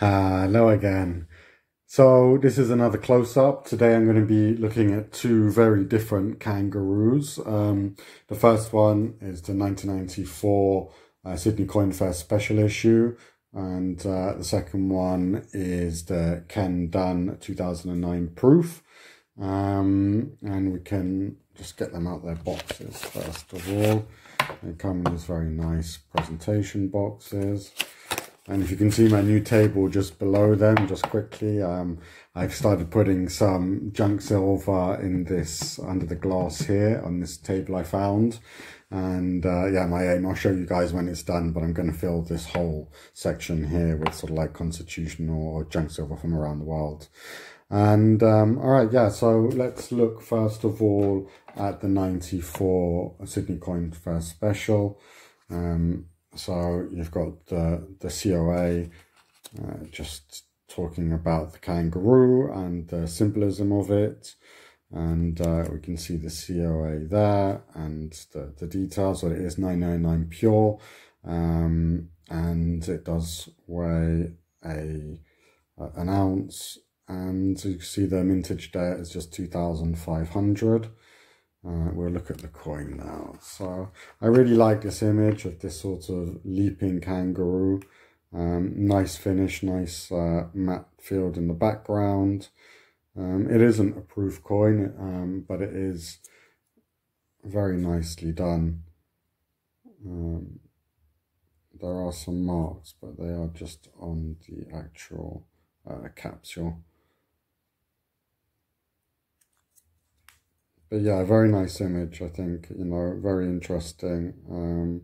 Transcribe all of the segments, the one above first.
Hello again. So this is another close-up. Today I'm going to be looking at two very different kangaroos. Um, the first one is the 1994 uh, Sydney Coin Fair special issue and uh, the second one is the Ken Done 2009 proof. Um, and we can just get them out of their boxes first of all. They come in these very nice presentation boxes. And if you can see my new table just below them, just quickly, um, I've started putting some junk silver in this, under the glass here on this table I found. And uh, yeah, my aim, I'll show you guys when it's done, but I'm going to fill this whole section here with sort of like constitutional or junk silver from around the world. And um, all right, yeah, so let's look first of all at the 94 Sydney Coin Fair Special. Um, so you've got the, the COA uh, just talking about the kangaroo and the symbolism of it. And uh, we can see the COA there and the, the details. So it is 999 pure um, and it does weigh a, an ounce. And you can see the mintage date is just 2,500. Uh, we'll look at the coin now. So I really like this image of this sort of leaping kangaroo. Um, nice finish, nice uh, matte field in the background. Um, it isn't a proof coin, um, but it is very nicely done. Um, there are some marks, but they are just on the actual uh, capsule. But yeah, very nice image. I think you know, very interesting. Um,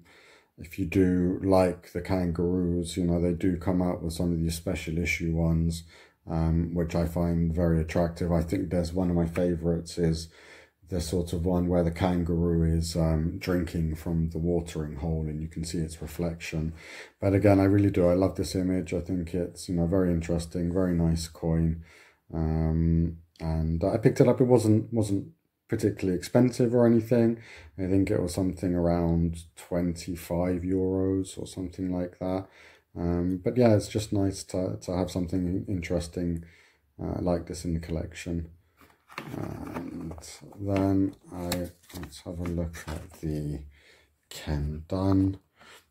if you do like the kangaroos, you know, they do come out with some of these special issue ones, um, which I find very attractive. I think there's one of my favorites is the sort of one where the kangaroo is um, drinking from the watering hole and you can see its reflection. But again, I really do. I love this image. I think it's, you know, very interesting, very nice coin. Um, and I picked it up. It wasn't, wasn't particularly expensive or anything. I think it was something around 25 euros or something like that. Um, but yeah, it's just nice to, to have something interesting uh, like this in the collection. And then I let's have a look at the Ken Done.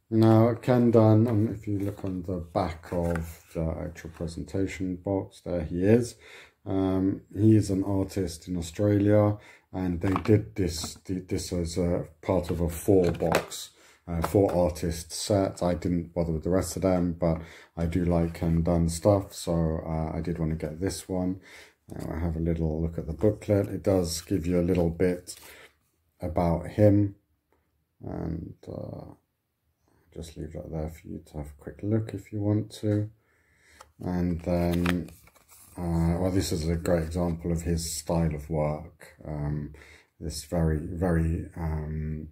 Now, Ken Done, um, if you look on the back of the actual presentation box, there he is. Um, he is an artist in Australia and they did this this as a part of a four box uh, four artist set. I didn't bother with the rest of them but i do like Ken Done stuff. So uh, i did want to get this one. Uh, i have a little look at the booklet. It does give you a little bit about him. And uh, just leave that there for you to have a quick look if you want to. And then uh, well, this is a great example of his style of work. Um, this very, very, um,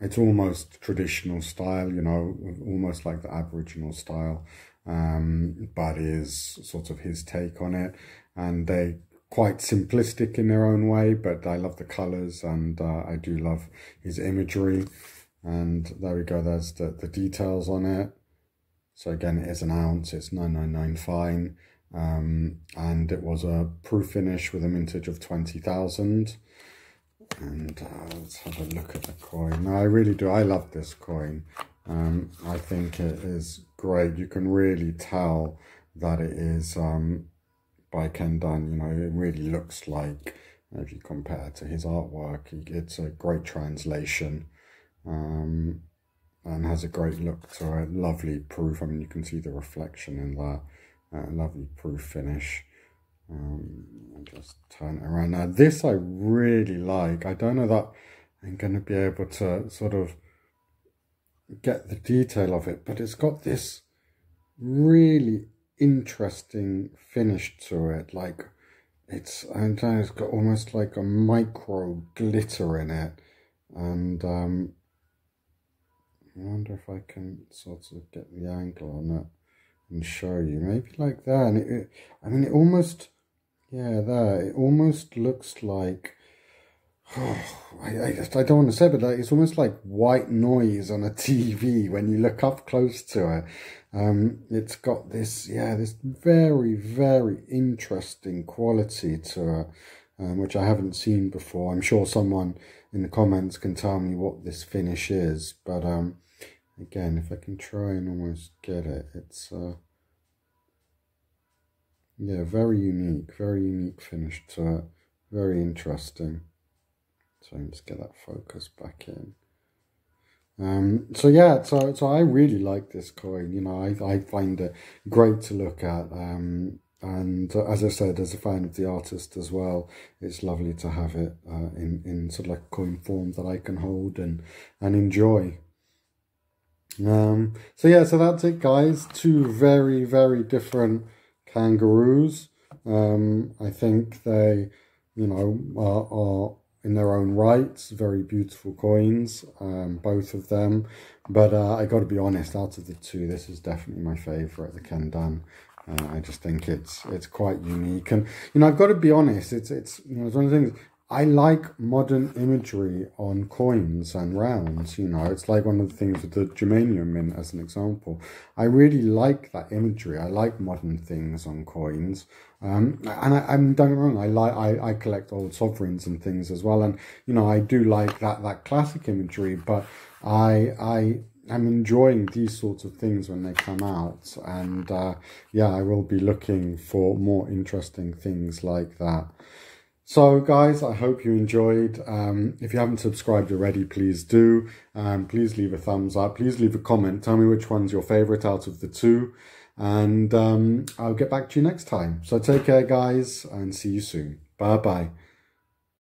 it's almost traditional style, you know, almost like the Aboriginal style, um, but is sort of his take on it. And they quite simplistic in their own way, but I love the colours and uh, I do love his imagery. And there we go, there's the, the details on it. So again, it is an ounce, it's 999 fine. Um, and it was a proof finish with a mintage of 20,000. And uh, let's have a look at the coin. Now, I really do, I love this coin. Um, I think it is great. You can really tell that it is um, by Ken Done. You know, it really looks like, if you compare to his artwork, it's a great translation. Um, and has a great look to it. Lovely proof. I mean, you can see the reflection in there. Uh, lovely proof finish. Um, just turn it around. Now, this I really like. I don't know that I'm going to be able to sort of get the detail of it, but it's got this really interesting finish to it. Like, it's, and it's got almost like a micro glitter in it. And um, I wonder if I can sort of get the angle on it and show you. Maybe like that. And it, it, I mean, it almost, yeah, there. It almost looks like, oh, I, I, just, I don't want to say, but like, it's almost like white noise on a TV when you look up close to it. Um, it's got this, yeah, this very, very interesting quality to it, um, which I haven't seen before. I'm sure someone in the comments can tell me what this finish is, but um, again, if I can try and almost get it, it's, uh, yeah, very unique, very unique finish to it, very interesting. So let just get that focus back in. Um, so yeah, so so I really like this coin. You know, I I find it great to look at. Um, and as I said, as a fan of the artist as well, it's lovely to have it uh, in in sort of like coin form that I can hold and and enjoy. Um, so yeah, so that's it, guys. Two very very different kangaroos. Um, I think they, you know, are, are in their own rights. Very beautiful coins, um, both of them. But uh, I got to be honest, out of the two, this is definitely my favourite, the Ken Done. Uh, I just think it's it's quite unique, and you know I've got to be honest. It's it's you know it's one of the things I like modern imagery on coins and rounds. You know, it's like one of the things with the Germania Mint as an example. I really like that imagery. I like modern things on coins. Um, and I, I'm don't get wrong. I like I, I collect old sovereigns and things as well. And you know, I do like that that classic imagery. But I I am enjoying these sorts of things when they come out. And uh, yeah, I will be looking for more interesting things like that. So guys, I hope you enjoyed. Um, if you haven't subscribed already, please do. Um, please leave a thumbs up. Please leave a comment. Tell me which one's your favorite out of the two. And um, I'll get back to you next time. So take care, guys, and see you soon. Bye-bye.